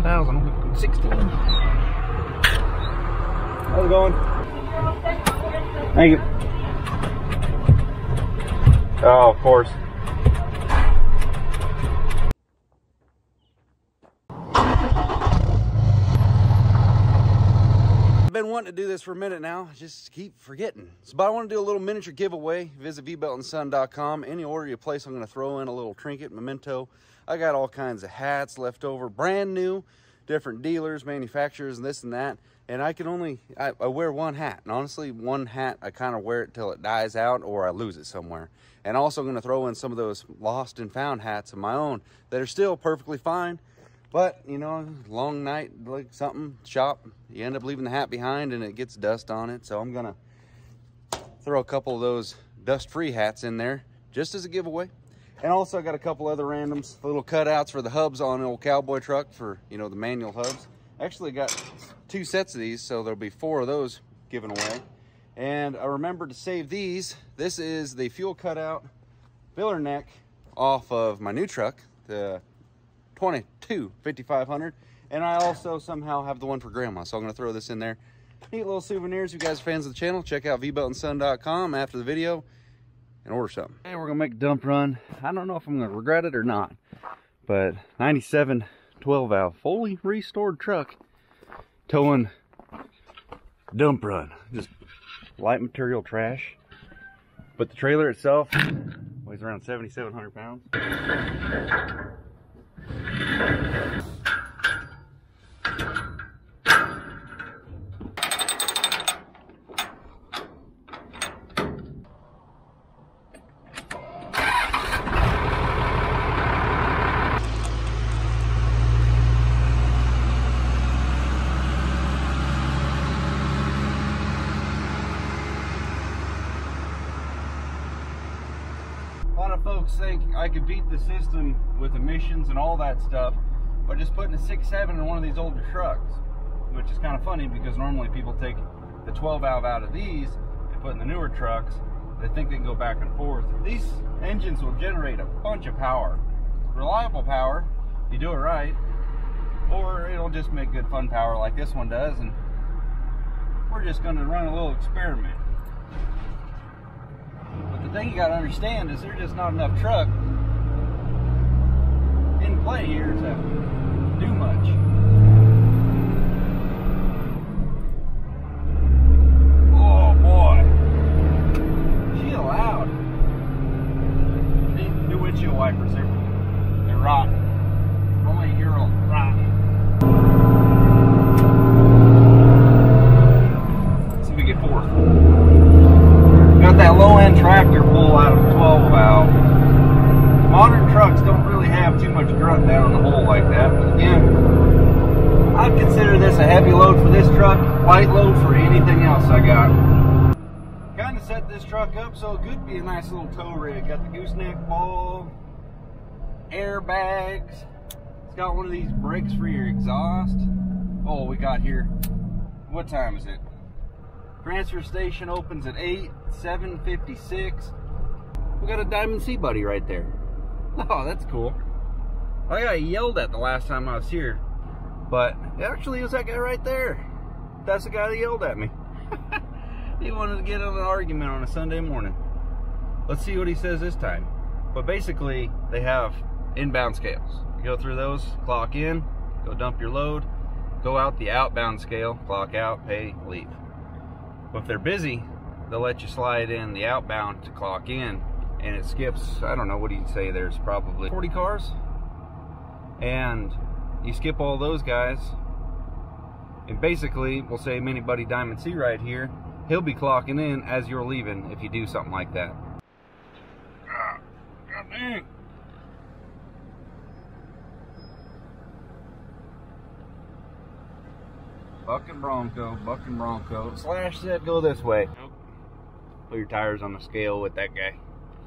16,000. 16. How's it going? Thank you. Oh, of course. I've been wanting to do this for a minute now, just keep forgetting. So, but I want to do a little miniature giveaway. Visit vbeltandson.com. Any order you place, I'm going to throw in a little trinket, memento. I got all kinds of hats left over, brand new, different dealers, manufacturers, and this and that. And I can only, I, I wear one hat. And honestly, one hat, I kind of wear it till it dies out or I lose it somewhere. And also going to throw in some of those lost and found hats of my own that are still perfectly fine but, you know, long night, like something, shop, you end up leaving the hat behind and it gets dust on it. So I'm gonna throw a couple of those dust-free hats in there just as a giveaway. And also I got a couple other randoms, little cutouts for the hubs on an old cowboy truck for, you know, the manual hubs. Actually got two sets of these, so there'll be four of those given away. And I remembered to save these. This is the fuel cutout filler neck off of my new truck, the 22 5500 and I also somehow have the one for grandma so I'm gonna throw this in there neat little souvenirs if you guys are fans of the channel check out vbeltandson.com after the video and order something. Hey we're gonna make a dump run. I don't know if I'm gonna regret it or not but 97 12 valve fully restored truck towing dump run. Just light material trash. But the trailer itself weighs around 7700 pounds A lot of think I could beat the system with emissions and all that stuff by just putting a 6.7 in one of these older trucks, which is kind of funny because normally people take the 12 valve out of these and put in the newer trucks. They think they can go back and forth. These engines will generate a bunch of power. Reliable power, if you do it right, or it'll just make good fun power like this one does. And we're just going to run a little experiment. But the thing you got to understand is there's just not enough truck in play here to do much. Oh boy, she allowed. New- New windshield wipers, they're, they're rotten. Only a year old, rotten. Let's see if we get fourth. Tractor pull out of 12 valve. Modern trucks don't really have too much grunt down the hole like that. But again, I'd consider this a heavy load for this truck, light load for anything else I got. Kind of set this truck up so it could be a nice little tow rig. Got the gooseneck ball, airbags. It's got one of these brakes for your exhaust. Oh, we got here. What time is it? Transfer station opens at 8, 756. We got a Diamond C Buddy right there. Oh, that's cool. I got yelled at the last time I was here. But actually it was that guy right there. That's the guy that yelled at me. he wanted to get in an argument on a Sunday morning. Let's see what he says this time. But basically, they have inbound scales. You go through those, clock in, go dump your load, go out the outbound scale, clock out, pay, leave. But if they're busy, they'll let you slide in the outbound to clock in, and it skips, I don't know, what do you say, there's probably 40 cars? And you skip all those guys, and basically, we'll say Mini Buddy Diamond C right here, he'll be clocking in as you're leaving if you do something like that. Ah, God dang. Buck and Bronco, Buck and Bronco. Slash said go this way. Nope. Put your tires on the scale with that guy.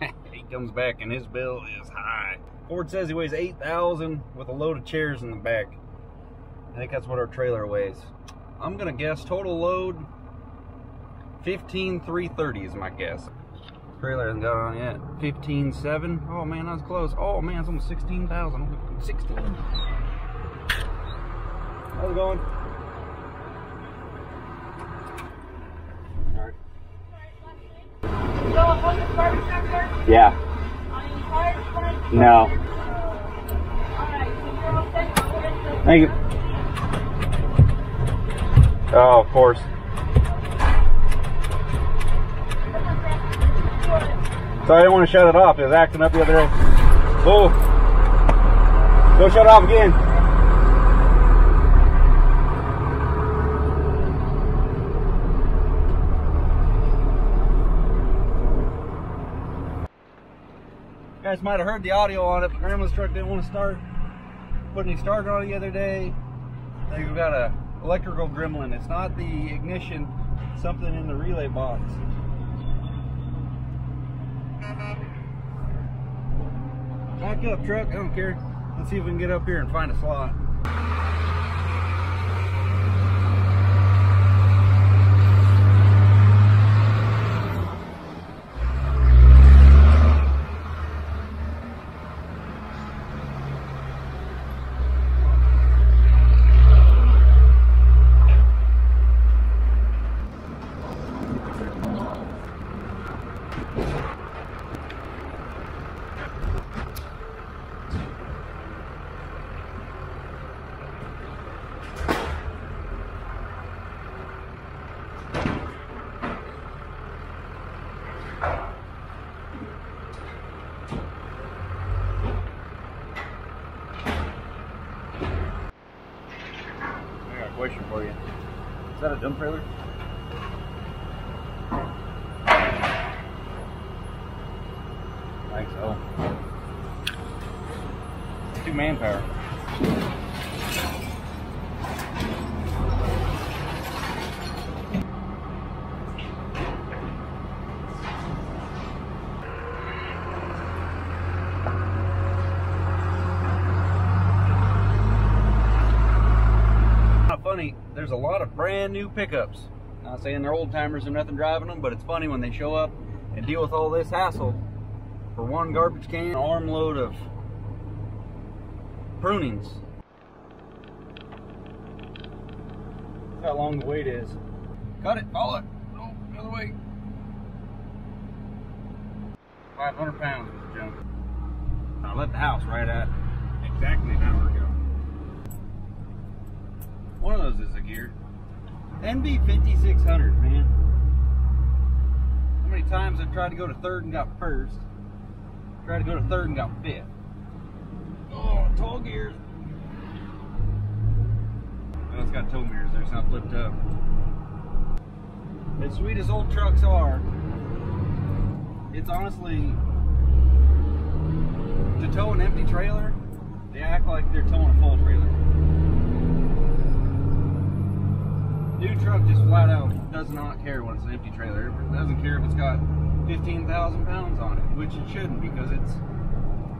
he comes back and his bill is high. Ford says he weighs 8,000 with a load of chairs in the back. I think that's what our trailer weighs. I'm gonna guess total load 15,330 is my guess. Trailer hasn't got on yet. 15,7. Oh man, that's close. Oh man, it's almost 16,000. 16. How's it going? Yeah. No. Thank you. Oh, of course. Sorry, I didn't want to shut it off. It was acting up the other day. Oh. Go shut it off again. You guys might have heard the audio on it, but Grandma's truck didn't want to start. Put any starter on the other day. They've got a electrical gremlin. It's not the ignition, something in the relay box. Back up, truck. I don't care. Let's see if we can get up here and find a slot. I got a question for you. Is that a dump trailer? Think so. Two manpower. Not funny. There's a lot of brand new pickups. Not saying they're old timers and nothing driving them, but it's funny when they show up and deal with all this hassle for one garbage can, an armload of prunings. That's how long the wait is. Cut it, follow it. No, the other way. 500 pounds this junk. I left the house right at exactly an hour ago. One of those is a gear. NV 5600, man. How many times I tried to go to third and got first? Tried to go to third and got fifth. Oh, tall gears. Oh, it's got tow mirrors there, it's not flipped up. As sweet as old trucks are, it's honestly to tow an empty trailer, they act like they're towing a full trailer. Flat out does not care when it's an empty trailer. It doesn't care if it's got 15,000 pounds on it, which it shouldn't because it's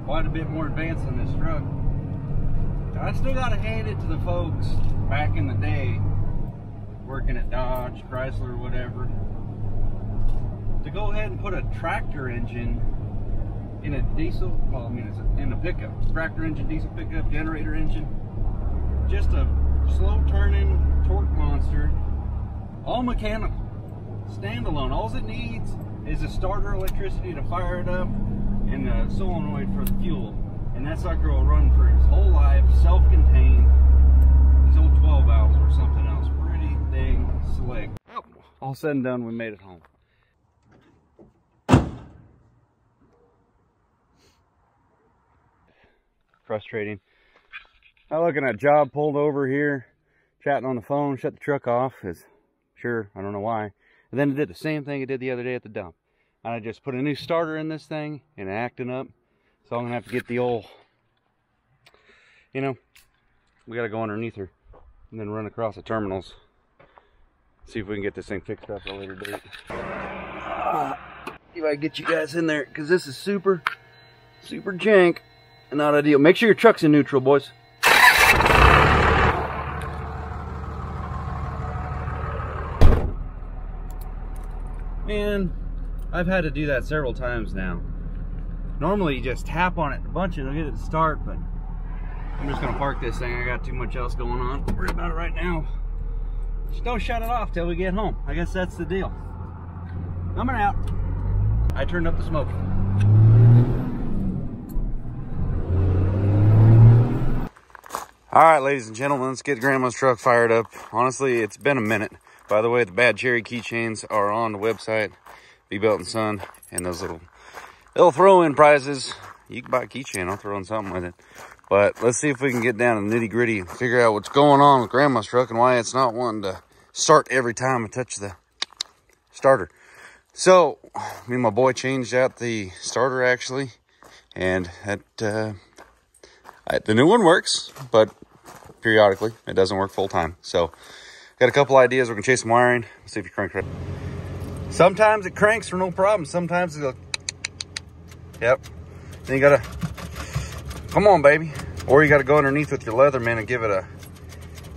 quite a bit more advanced than this truck. I still gotta hand it to the folks back in the day, working at Dodge, Chrysler, whatever, to go ahead and put a tractor engine in a diesel, well, I mean, it's in a pickup, tractor engine, diesel pickup, generator engine, just a slow turning torque monster, all mechanical, standalone. All it needs is a starter electricity to fire it up and a solenoid for the fuel. And that sucker will run for his whole life, self-contained. These old 12 valves or something else. Pretty dang slick. All said and done, we made it home. Frustrating. I'm looking at job pulled over here, chatting on the phone, shut the truck off, is sure, I don't know why. And then it did the same thing it did the other day at the dump. And I just put a new starter in this thing and acting up. So I'm gonna have to get the old, you know, we gotta go underneath her and then run across the terminals. See if we can get this thing fixed up a. Uh, see if I get you guys in there, because this is super, super jank and not ideal. Make sure your truck's in neutral, boys. Man, I've had to do that several times now. Normally you just tap on it a bunch and it'll get it to start, but I'm just gonna park this thing. I got too much else going on. Don't worry about it right now. Just don't shut it off till we get home. I guess that's the deal. Coming out. I turned up the smoke. All right, ladies and gentlemen, let's get Grandma's truck fired up. Honestly, it's been a minute. By the way, the Bad Cherry keychains are on the website, V-Belt and Son, and those little little throw-in prizes. You can buy a keychain, I'll throw in something with it. But let's see if we can get down to the nitty gritty and figure out what's going on with Grandma's truck and why it's not wanting to start every time I touch the starter. So, me and my boy changed out the starter actually, and that uh, I, the new one works, but periodically it doesn't work full time. So, got a couple ideas. We're gonna chase some wiring. Let's see if you crank right. Sometimes it cranks for no problem. Sometimes it'll. Yep. Then you gotta. Come on, baby. Or you gotta go underneath with your Leatherman and give it a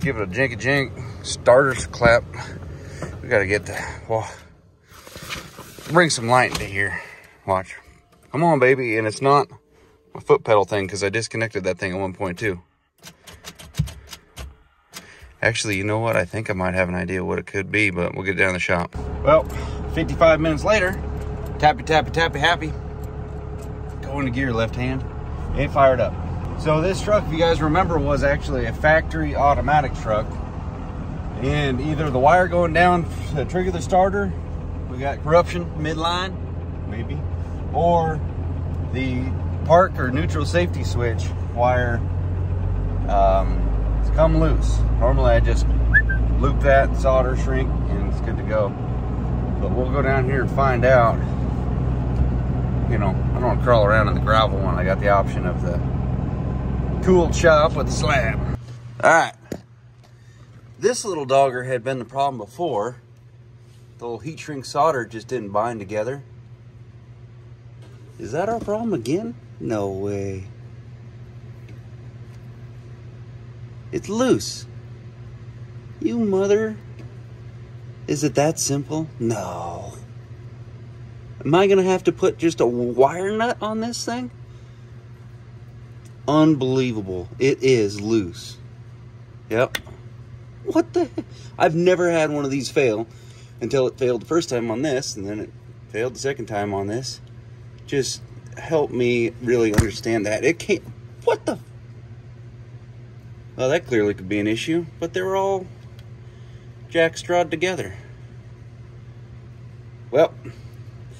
give it a jinky jink starters clap. We gotta get the well bring some light into here. Watch. Come on, baby. And it's not a foot pedal thing because I disconnected that thing at 1.2. Actually, you know what? I think I might have an idea what it could be, but we'll get down the shop. Well, 55 minutes later, tappy, tappy, tappy, happy. Go into gear, left hand. It fired up. So this truck, if you guys remember, was actually a factory automatic truck. And either the wire going down to trigger the starter we got corruption midline, maybe, or the park or neutral safety switch wire um, it's come loose. Normally I just loop that, solder, shrink, and it's good to go. But we'll go down here and find out. You know, I don't want to crawl around in the gravel one. I got the option of the cooled shop with the slab. All right. This little dogger had been the problem before the little heat shrink solder just didn't bind together. Is that our problem again? No way. It's loose. You mother. Is it that simple? No. Am I going to have to put just a wire nut on this thing? Unbelievable. It is loose. Yep. What the? I've never had one of these fail until it failed the first time on this, and then it failed the second time on this. Just help me really understand that. It can't. What the? Well, that clearly could be an issue, but they were all jackstrawed together. Well,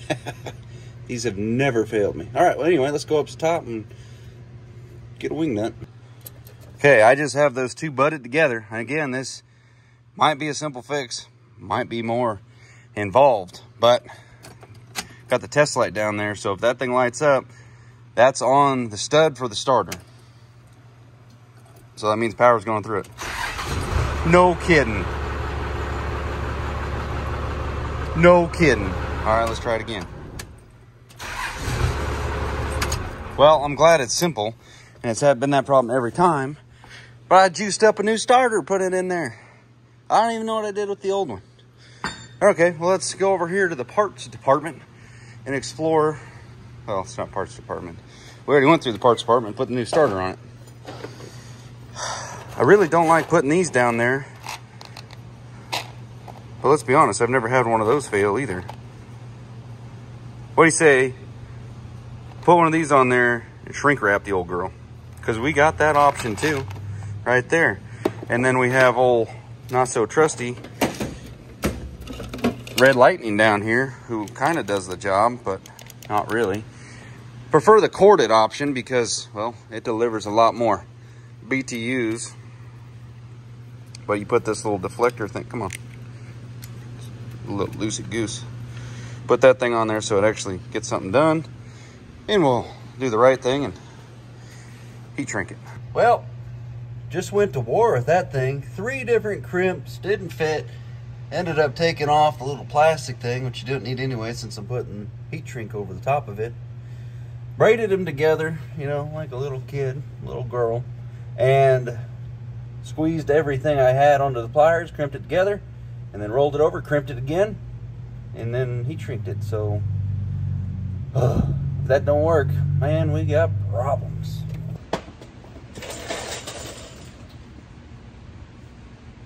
these have never failed me. All right, well, anyway, let's go up to the top and get a wing nut. Okay, I just have those two butted together. And again, this might be a simple fix, might be more involved, but got the test light down there. So if that thing lights up, that's on the stud for the starter. So that means power's going through it. No kidding. No kidding. All right, let's try it again. Well, I'm glad it's simple and it's been that problem every time. But I juiced up a new starter, put it in there. I don't even know what I did with the old one. Okay, well, let's go over here to the parts department and explore. Well, it's not parts department. We already went through the parts department, put the new starter on it. I really don't like putting these down there. But let's be honest, I've never had one of those fail either. What do you say? Put one of these on there and shrink wrap the old girl. Because we got that option too, right there. And then we have old not so trusty Red Lightning down here, who kind of does the job, but not really. Prefer the corded option because, well, it delivers a lot more BTUs. But you put this little deflector thing, come on, a little loosey goose. Put that thing on there so it actually gets something done, and we'll do the right thing and heat shrink it. Well, just went to war with that thing. Three different crimps, didn't fit ended up taking off the little plastic thing, which you didn't need anyway since I'm putting heat shrink over the top of it. Braided them together, you know, like a little kid, little girl, and squeezed everything I had onto the pliers, crimped it together, and then rolled it over, crimped it again, and then heat shrinked it. So, if that don't work, man, we got problems.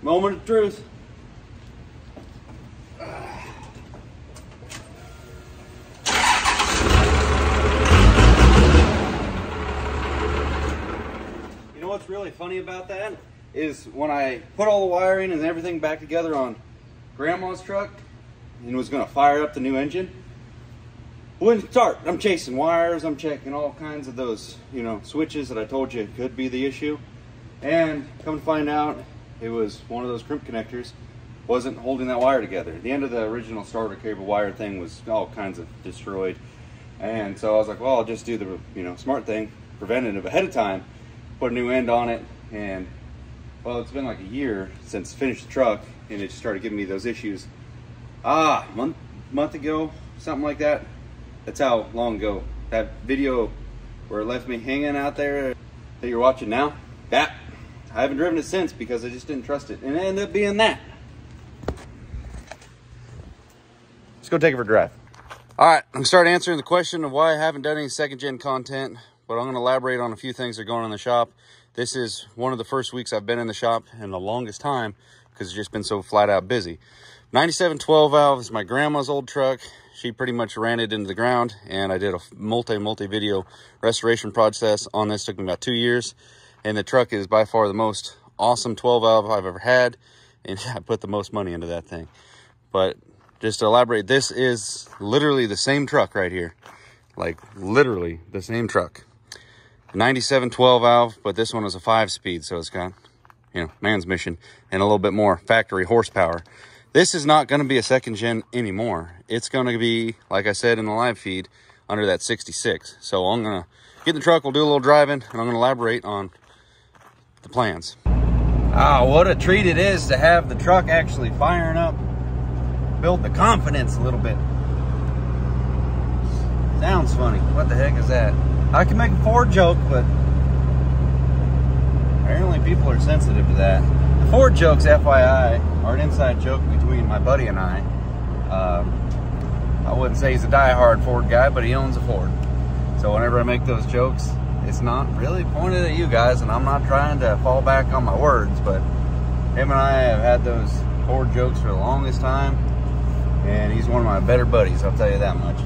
Moment of truth. You know what's really funny about that is when I put all the wiring and everything back together on grandma's truck and was gonna fire up the new engine. Wouldn't start. I'm chasing wires, I'm checking all kinds of those, you know, switches that I told you could be the issue. And come to find out, it was one of those crimp connectors wasn't holding that wire together. The end of the original starter cable wire thing was all kinds of destroyed. And so I was like, well, I'll just do the, you know, smart thing, preventative ahead of time, put a new end on it. And well, it's been like a year since finished the truck and it started giving me those issues. Ah, month, month ago, something like that. That's how long ago. That video where it left me hanging out there that you're watching now, that I haven't driven it since because I just didn't trust it. And it ended up being that. Let's go take it for a drive. All right, I'm start answering the question of why I haven't done any second gen content, but I'm gonna elaborate on a few things that are going on in the shop. This is one of the first weeks I've been in the shop in the longest time because it's just been so flat out busy. 97 12 valve is my grandma's old truck. She pretty much ran it into the ground and I did a multi, multi video restoration process on this. Took me about two years and the truck is by far the most awesome 12 valve I've ever had. And I put the most money into that thing. But just to elaborate, this is literally the same truck right here. Like literally the same truck. 97 12 valve, but this one was a five speed. So it's got, you know, man's mission and a little bit more factory horsepower. This is not going to be a second gen anymore. It's going to be, like I said in the live feed, under that 66. So I'm going to get in the truck, we'll do a little driving, and I'm going to elaborate on the plans. Ah, what a treat it is to have the truck actually firing up. Build the confidence a little bit. Sounds funny. What the heck is that? I can make a Ford joke, but apparently people are sensitive to that. The Ford jokes, FYI, are an inside joke between my buddy and I. Um, I wouldn't say he's a die-hard Ford guy, but he owns a Ford. So whenever I make those jokes, it's not really pointed at you guys, and I'm not trying to fall back on my words, but him and I have had those Ford jokes for the longest time, and he's one of my better buddies, I'll tell you that much.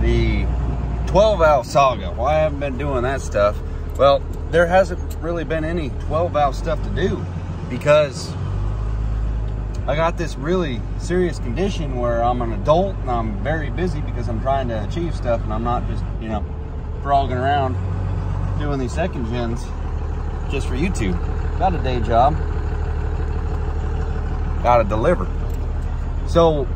The 12 valve saga, why I haven't been doing that stuff? Well, there hasn't really been any 12 valve stuff to do because I got this really serious condition where I'm an adult and I'm very busy because I'm trying to achieve stuff and I'm not just, you know, frogging around doing these second gens just for YouTube. Got a day job. Got to deliver. So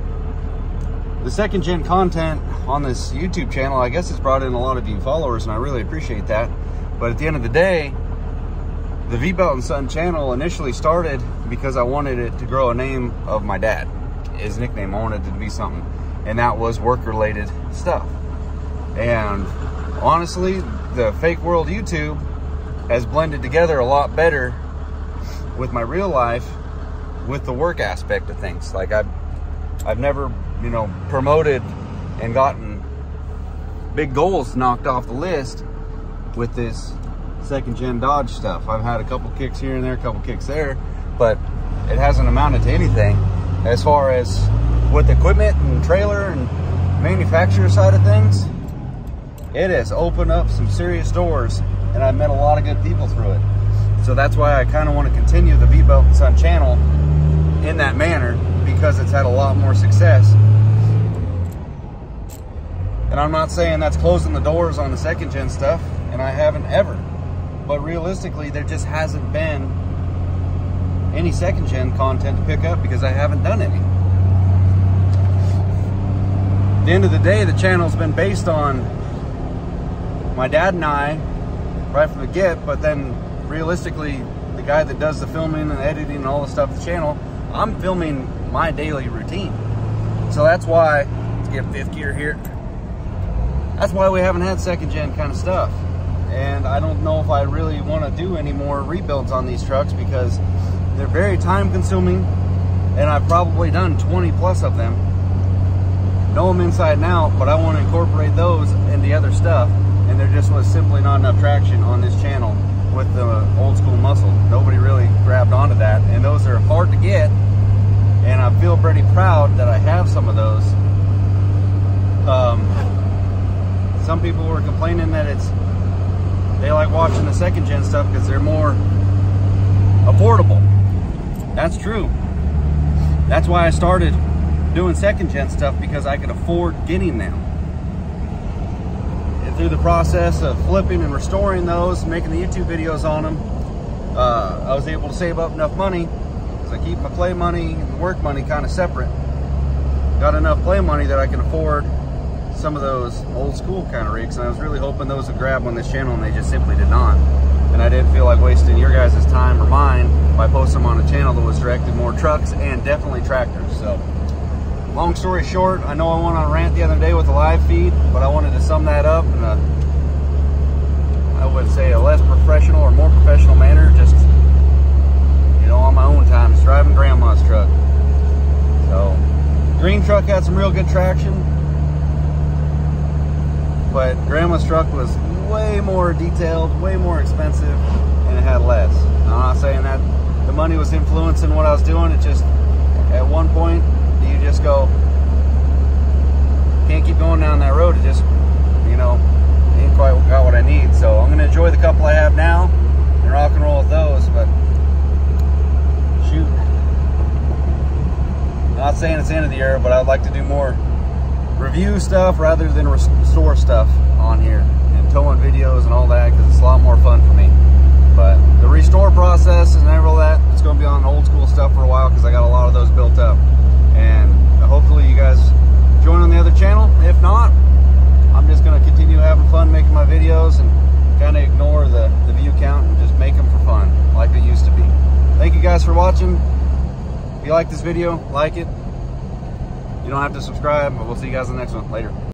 the second gen content on this YouTube channel, I guess it's brought in a lot of you followers and I really appreciate that. But at the end of the day, the V-Belt and Son channel initially started because I wanted it to grow a name of my dad. His nickname, I wanted it to be something. And that was work-related stuff. And honestly, the fake world YouTube has blended together a lot better with my real life with the work aspect of things. Like I've, I've never, you know, promoted and gotten big goals knocked off the list with this second gen Dodge stuff. I've had a couple kicks here and there, a couple kicks there, but it hasn't amounted to anything as far as with equipment and trailer and manufacturer side of things. It has opened up some serious doors and I've met a lot of good people through it. So that's why I kind of want to continue the V-Belt and Son channel in that manner because it's had a lot more success. And I'm not saying that's closing the doors on the second gen stuff, and I haven't ever. But realistically, there just hasn't been any second gen content to pick up because I haven't done any. At the end of the day, the channel's been based on my dad and I right from the get, but then realistically, the guy that does the filming and editing and all the stuff, the channel, I'm filming my daily routine. So that's why, let's get fifth gear here. That's why we haven't had second gen kind of stuff. And I don't know if I really want to do any more rebuilds on these trucks because they're very time consuming and I've probably done 20 plus of them. Know them inside and out, but I want to incorporate those and the other stuff. And there just was simply not enough traction on this channel with the old school muscle. Nobody really grabbed onto that, and those are hard to get. And I feel pretty proud that I have some of those. Um, some people were complaining that it's they like watching the second gen stuff because they're more affordable. That's true. That's why I started doing second gen stuff because I could afford getting them. And through the process of flipping and restoring those, making the YouTube videos on them, uh, I was able to save up enough money because I keep my play money and work money kind of separate. Got enough play money that I can afford some of those old school kind of rigs, and I was really hoping those would grab on this channel, and they just simply did not. And I didn't feel like wasting your guys' time or mine by posting them on a channel that was directed more trucks and definitely tractors. So, long story short, I know I went on a rant the other day with the live feed, but I wanted to sum that up in a, I would say, a less professional or more professional manner, just, you know, on my own time, driving grandma's truck. So, green truck had some real good traction but grandma's truck was way more detailed, way more expensive, and it had less. I'm not saying that the money was influencing what I was doing. It just, at one point, you just go, can't keep going down that road. It just, you know, ain't quite got what I need. So I'm going to enjoy the couple I have now and rock and roll with those, but shoot. Not saying it's the end of the year, but I'd like to do more review stuff rather than restore stuff on here and towing videos and all that because it's a lot more fun for me. But the restore process and all that, it's going to be on old school stuff for a while because I got a lot of those built up. And hopefully you guys join on the other channel. If not, I'm just going to continue having fun making my videos and kind of ignore the, the view count and just make them for fun like it used to be. Thank you guys for watching. If you like this video, like it, you don't have to subscribe, but we'll see you guys in the next one. Later.